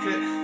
Okay.